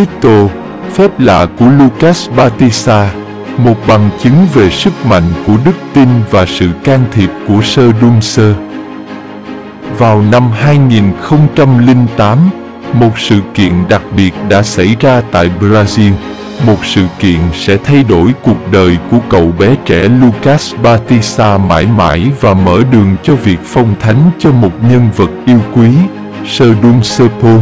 Kitô, phép lạ của Lucas Batista, một bằng chứng về sức mạnh của đức tin và sự can thiệp của sơ đun sơ. Vào năm 2008, một sự kiện đặc biệt đã xảy ra tại Brazil. Một sự kiện sẽ thay đổi cuộc đời của cậu bé trẻ Lucas Batista mãi mãi và mở đường cho việc phong thánh cho một nhân vật yêu quý, Sơ Đun Sơ Pôn.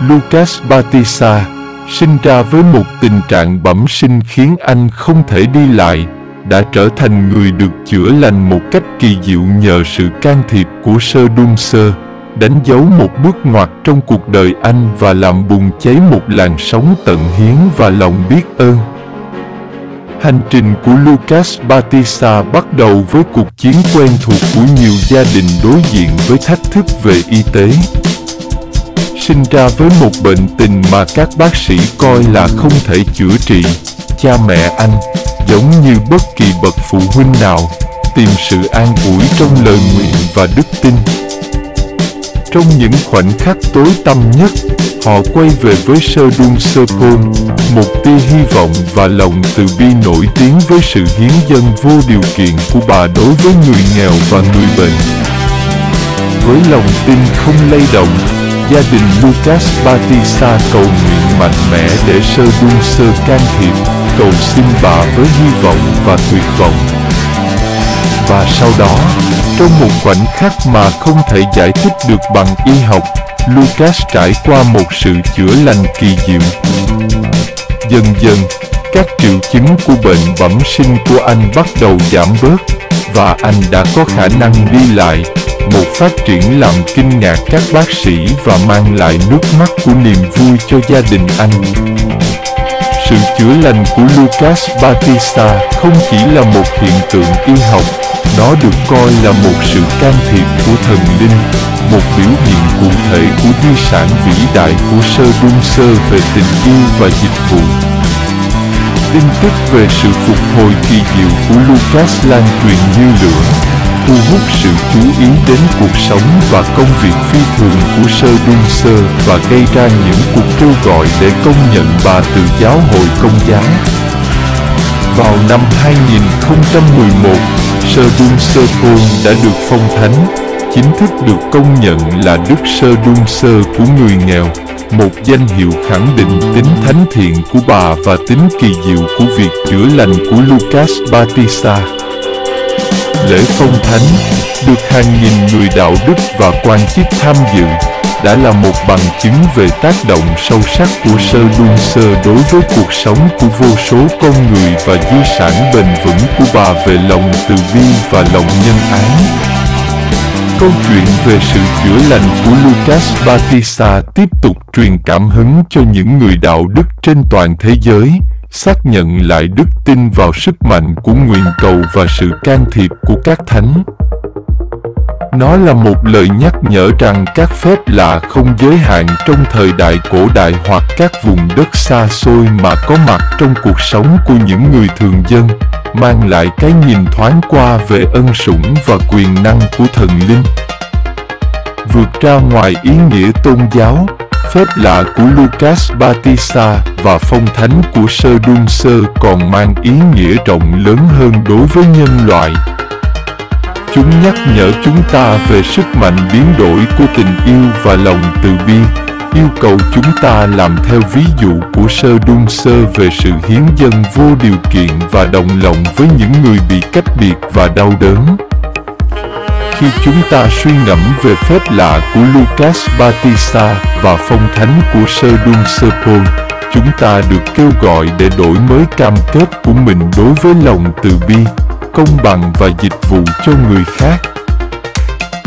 Lucas Batista sinh ra với một tình trạng bẩm sinh khiến anh không thể đi lại, đã trở thành người được chữa lành một cách kỳ diệu nhờ sự can thiệp của Sơ Đun Sơ, đánh dấu một bước ngoặt trong cuộc đời anh và làm bùng cháy một làn sóng tận hiến và lòng biết ơn. Hành trình của Lucas Batista bắt đầu với cuộc chiến quen thuộc của nhiều gia đình đối diện với thách thức về y tế sinh ra với một bệnh tình mà các bác sĩ coi là không thể chữa trị. Cha mẹ anh, giống như bất kỳ bậc phụ huynh nào, tìm sự an ủi trong lời nguyện và đức tin. Trong những khoảnh khắc tối tăm nhất, họ quay về với Sơ Đun Sơ Pôn, một tia hy vọng và lòng từ bi nổi tiếng với sự hiến dân vô điều kiện của bà đối với người nghèo và người bệnh. Với lòng tin không lay động, gia đình Lucas Batista cầu nguyện mạnh mẽ để sơ đun sơ can thiệp, cầu xin bà với hy vọng và tuyệt vọng. Và sau đó, trong một khoảnh khắc mà không thể giải thích được bằng y học, Lucas trải qua một sự chữa lành kỳ diệu. Dần dần, các triệu chứng của bệnh bẩm sinh của anh bắt đầu giảm bớt và anh đã có khả năng đi lại, một phát triển làm kinh ngạc các bác sĩ và mang lại nước mắt của niềm vui cho gia đình anh. Sự chữa lành của Lucas Batista không chỉ là một hiện tượng y học, nó được coi là một sự can thiệp của thần linh, một biểu hiện cụ thể của di sản vĩ đại của Sơ Đun Sơ về tình yêu và dịch vụ. Tin tức về sự phục hồi kỳ diệu của Lucas lan truyền như lửa, thu hút sự chú ý đến cuộc sống và công việc phi thường của Sơ Đun Sơ và gây ra những cuộc kêu gọi để công nhận bà từ giáo hội công giáo. Vào năm 2011, Sơ Đun Sơ Pôn đã được phong thánh, chính thức được công nhận là Đức Sơ Đun Sơ của người nghèo, một danh hiệu khẳng định tính thánh thiện của bà và tính kỳ diệu của việc chữa lành của Lucas Batista lễ phong thánh được hàng nghìn người đạo đức và quan chức tham dự đã là một bằng chứng về tác động sâu sắc của sơ luân sơ đối với cuộc sống của vô số con người và di sản bền vững của bà về lòng từ bi và lòng nhân ái. Câu chuyện về sự chữa lành của Lucas Batista tiếp tục truyền cảm hứng cho những người đạo đức trên toàn thế giới xác nhận lại đức tin vào sức mạnh của nguyện cầu và sự can thiệp của các thánh. Nó là một lời nhắc nhở rằng các phép lạ không giới hạn trong thời đại cổ đại hoặc các vùng đất xa xôi mà có mặt trong cuộc sống của những người thường dân, mang lại cái nhìn thoáng qua về ân sủng và quyền năng của thần linh. Vượt ra ngoài ý nghĩa tôn giáo, phép lạ của Lucas Batista và phong thánh của Sơ Đun Sơ còn mang ý nghĩa rộng lớn hơn đối với nhân loại. Chúng nhắc nhở chúng ta về sức mạnh biến đổi của tình yêu và lòng từ bi, yêu cầu chúng ta làm theo ví dụ của Sơ Đun Sơ về sự hiến dân vô điều kiện và đồng lòng với những người bị cách biệt và đau đớn. Khi chúng ta suy ngẫm về phép lạ của Lucas Batista và phong thánh của Sơ Đun Sơ Pôn, chúng ta được kêu gọi để đổi mới cam kết của mình đối với lòng từ bi, công bằng và dịch vụ cho người khác.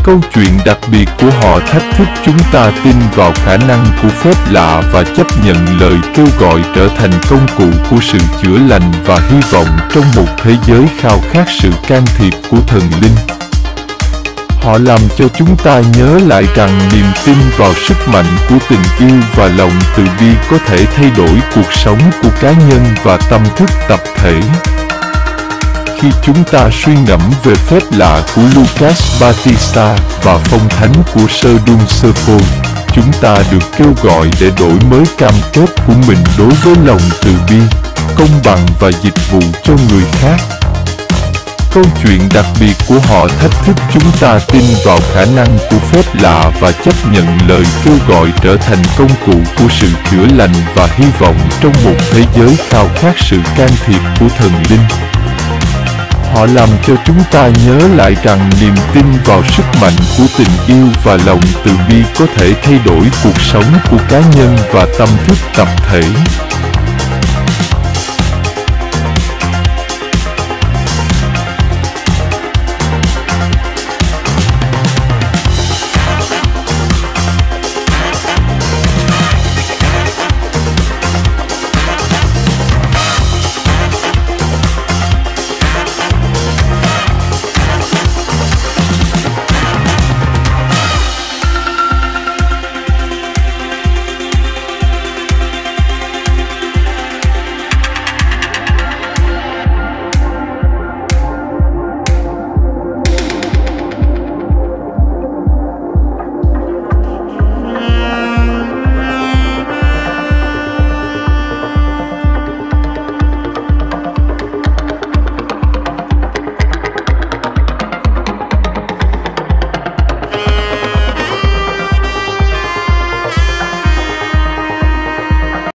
Câu chuyện đặc biệt của họ thách thức chúng ta tin vào khả năng của phép lạ và chấp nhận lời kêu gọi trở thành công cụ của sự chữa lành và hy vọng trong một thế giới khao khát sự can thiệp của thần linh. Họ làm cho chúng ta nhớ lại rằng niềm tin vào sức mạnh của tình yêu và lòng từ bi có thể thay đổi cuộc sống của cá nhân và tâm thức tập thể. Khi chúng ta suy ngẫm về phép lạ của Lucas Batista và phong thánh của Sơ Đun Sơ Phôn, chúng ta được kêu gọi để đổi mới cam kết của mình đối với lòng từ bi, công bằng và dịch vụ cho người khác. Câu chuyện đặc biệt của họ thách thức chúng ta tin vào khả năng của phép lạ và chấp nhận lời kêu gọi trở thành công cụ của sự chữa lành và hy vọng trong một thế giới khao khát sự can thiệp của thần linh. Họ làm cho chúng ta nhớ lại rằng niềm tin vào sức mạnh của tình yêu và lòng từ bi có thể thay đổi cuộc sống của cá nhân và tâm thức tập thể.